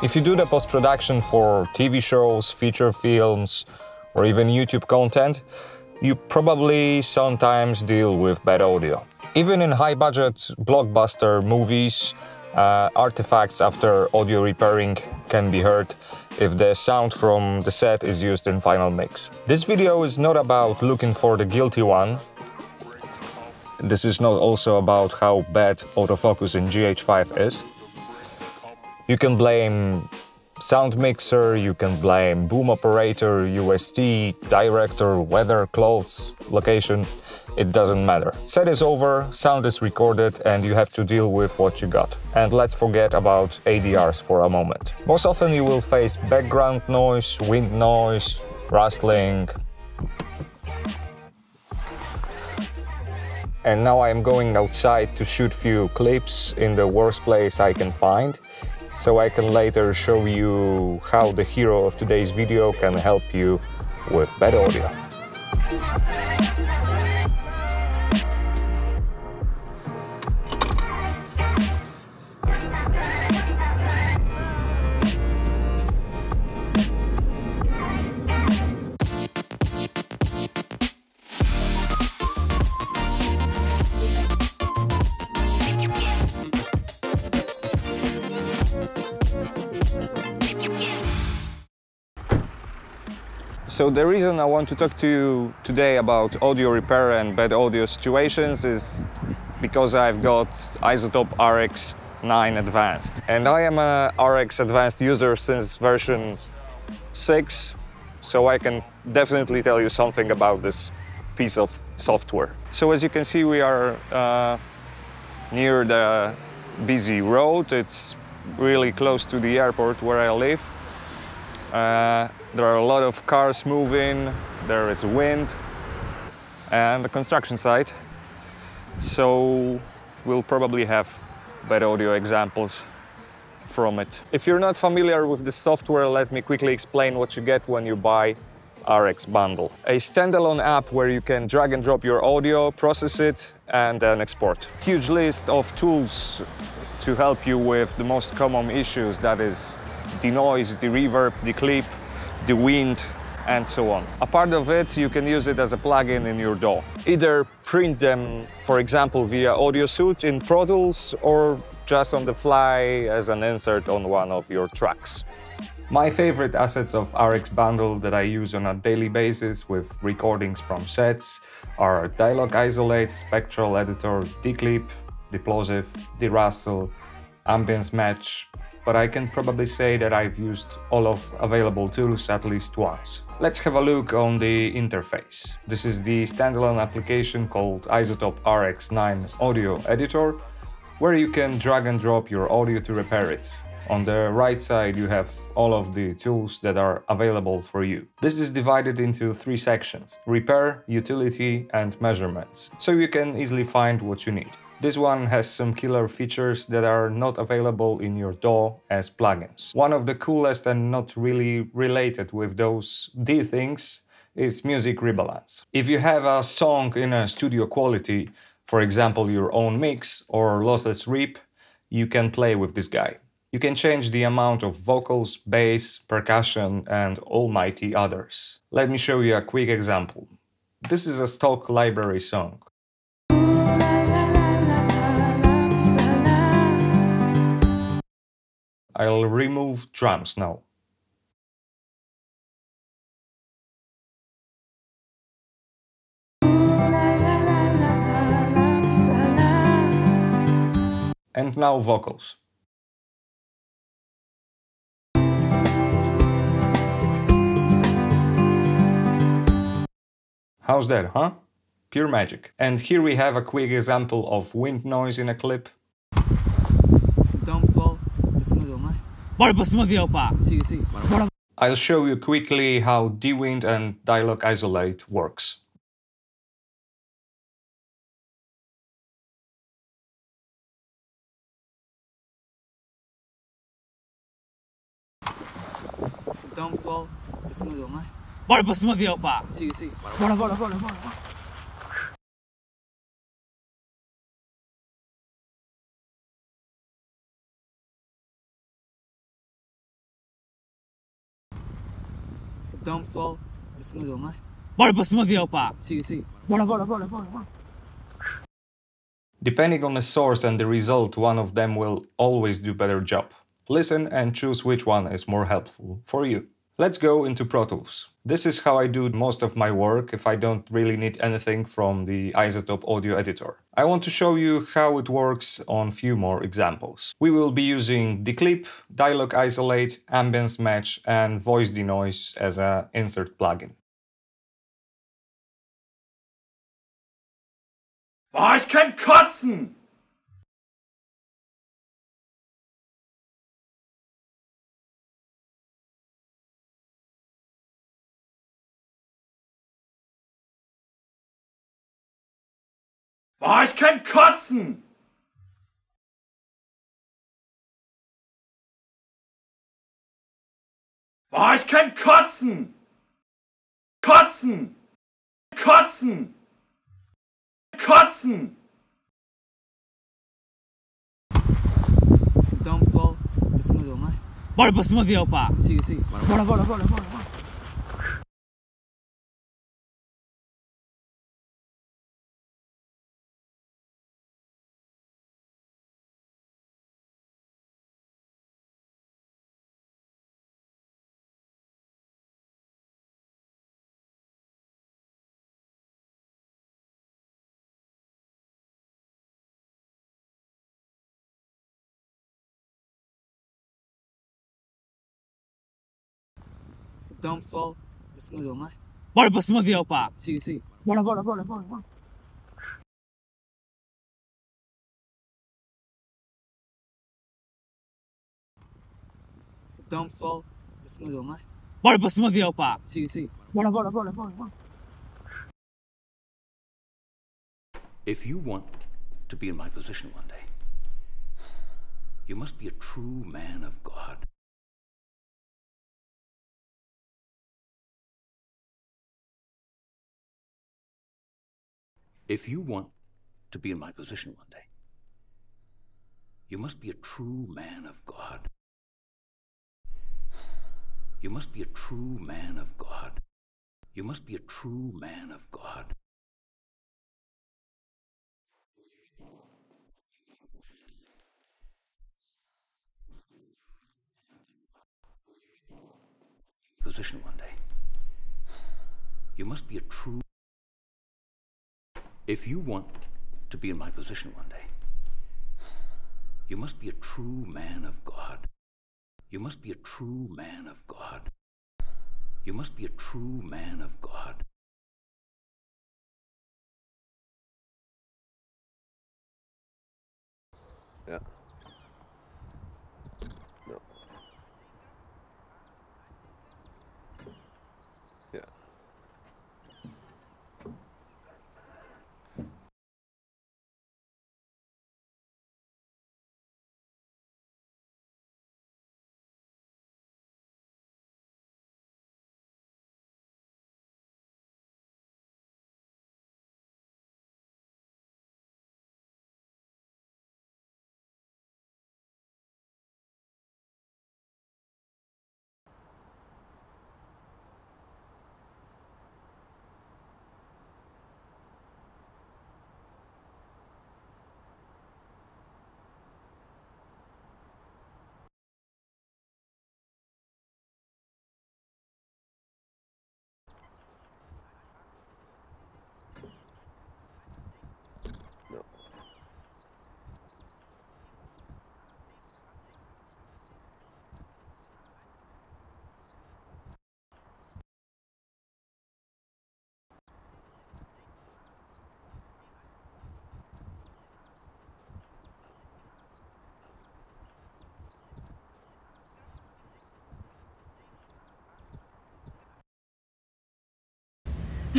If you do the post-production for TV shows, feature films, or even YouTube content, you probably sometimes deal with bad audio. Even in high-budget blockbuster movies, uh, artifacts after audio repairing can be heard if the sound from the set is used in final mix. This video is not about looking for the guilty one. This is not also about how bad autofocus in GH5 is. You can blame sound mixer, you can blame boom operator, UST, director, weather, clothes, location, it doesn't matter. Set is over, sound is recorded and you have to deal with what you got. And let's forget about ADRs for a moment. Most often you will face background noise, wind noise, rustling. And now I'm going outside to shoot few clips in the worst place I can find so I can later show you how the hero of today's video can help you with better audio. So the reason I want to talk to you today about audio repair and bad audio situations is because I've got iZotope RX 9 Advanced. And I am a RX Advanced user since version 6, so I can definitely tell you something about this piece of software. So as you can see, we are uh, near the busy road. It's really close to the airport where I live. Uh, there are a lot of cars moving, there is wind and a construction site. So we'll probably have better audio examples from it. If you're not familiar with the software, let me quickly explain what you get when you buy RX Bundle. A standalone app where you can drag and drop your audio, process it, and then export. Huge list of tools to help you with the most common issues, that is the noise, the reverb, the clip, the wind, and so on. A part of it, you can use it as a plugin in your DAW. Either print them, for example, via Audio AudioSuite in Pro Tools, or just on the fly as an insert on one of your tracks. My favorite assets of RX Bundle that I use on a daily basis with recordings from sets are Dialogue Isolate, Spectral Editor, Declip, Deplosive, Derustle, Ambience Match, but I can probably say that I've used all of available tools at least once. Let's have a look on the interface. This is the standalone application called iZotope RX9 Audio Editor, where you can drag and drop your audio to repair it. On the right side you have all of the tools that are available for you. This is divided into three sections, repair, utility and measurements, so you can easily find what you need. This one has some killer features that are not available in your DAW as plugins. One of the coolest and not really related with those D things is music rebalance. If you have a song in a studio quality, for example your own mix or lossless rip, you can play with this guy. You can change the amount of vocals, bass, percussion and almighty others. Let me show you a quick example. This is a stock library song. I'll remove drums now. And now vocals. How's that, huh? Pure magic. And here we have a quick example of wind noise in a clip. Então, I'll show you quickly how D-Wind and Dialogue Isolate works. Então, pessoal, um para cima dele, não é? Bora para cima dele, pá! Siga, siga, bora, bora, bora, bora, bora. Então, pessoal, para cima dele, não é? Bora para cima dele, pá! Siga, siga. Bora, bora, bora, bora, bora. Depending on the source and the result, one of them will always do better job. Listen and choose which one is more helpful for you. Let's go into Pro Tools. This is how I do most of my work if I don't really need anything from the iZotope audio editor. I want to show you how it works on a few more examples. We will be using Declip, Dialogue Isolate, Ambience Match and Voice Denoise as an insert plugin. Oh, kann kotzen! Oh, ich kann kotzen! Oh, ich kann kotzen! Kotzen! Kotzen! Kotzen! Então, pessoal, para cima dele, não é? Bora para cima dele, pá! Siga, siga. Bora, bora, bora, bora, bora. Então, pessoal, para cima dele, não é? Bora para cima dele, pá! Siga, siga. Bora, bora, bora, bora, bora. Então, pessoal, para cima dele, não é? Bora para cima dele, pá! Siga, siga. Bora, bora, bora, bora, bora. If you want to be in my position one day, you must be a true man of God. If you want to be in my position one day, you must be a true man of God. You must be a true man of God. You must be a true man of God. Position one day. You must be a true. If you want to be in my position one day, you must be a true man of God. You must be a true man of God. You must be a true man of God. Ja.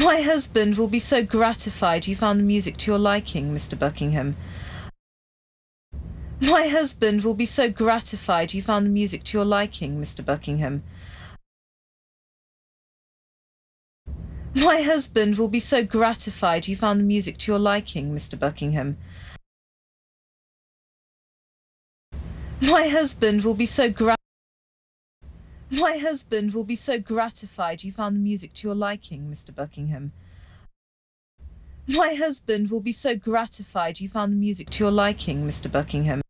My husband will be so gratified you found the music to your liking, Mr. Buckingham. My husband will be so gratified you found the music to your liking, Mr. Buckingham. My husband will be so gratified you found the music to your liking, Mr. Buckingham. My husband will be so gra- My husband will be so gratified you found the music to your liking, Mr. Buckingham. My husband will be so gratified you found the music to your liking, Mr. Buckingham.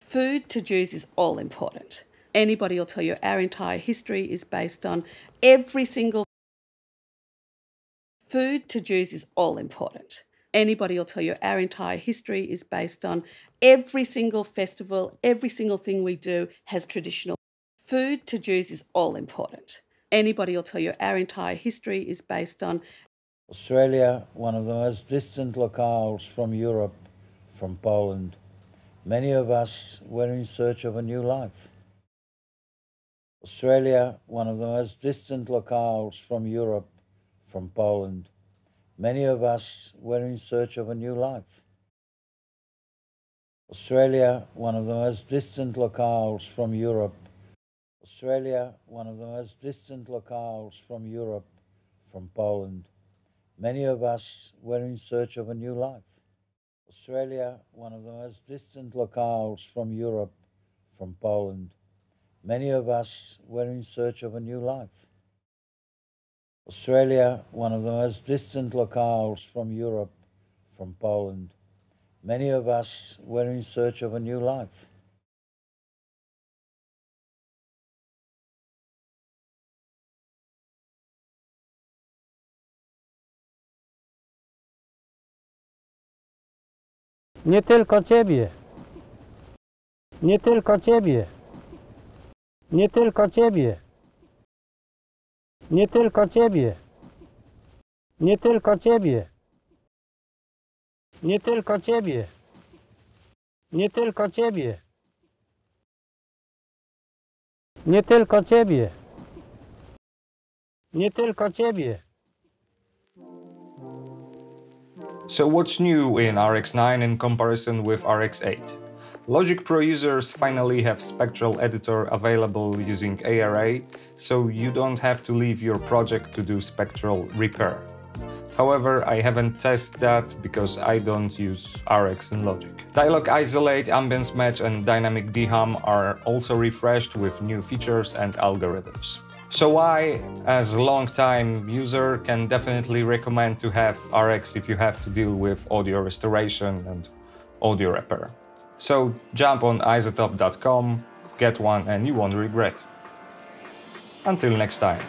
Food to Jews is all important. Anybody will tell you our entire history is based on every single. Food to Jews is all important. Anybody will tell you our entire history is based on every single festival, every single thing we do has traditional. Food to Jews is all important. Anybody will tell you our entire history is based on Australia, one of the most distant locales from Europe, from Poland. Many of us were in search of a new life. Australia, one of the most distant locales from Europe, from Poland. Many of us were in search of a new life. Australia, one of the most distant locales from Europe. Australia, one of the most distant locales from Europe, from Poland. Many of us were in search of a new life. Australia, one of the most distant locales from Europe, from Poland. Many of us were in search of a new life. Australia, one of the most distant locales from Europe, from Poland. Many of us were in search of a new life. Nie tylko ciebie. Nie tylko ciebie. Nie tylko ciebie. Nie tylko ciebie. Nie tylko ciebie. Nie tylko ciebie. Nie tylko ciebie. Nie tylko ciebie. Nie tylko ciebie. So what's new in RX9 in comparison with RX8? Logic Pro users finally have Spectral Editor available using ARA, so you don't have to leave your project to do spectral repair. However, I haven't tested that because I don't use RX in Logic. Dialogue Isolate, Ambience Match and Dynamic Dehum are also refreshed with new features and algorithms. So I, as a long-time user, can definitely recommend to have RX if you have to deal with audio restoration and audio repair. So jump on iZotope.com, get one and you won't regret. Until next time.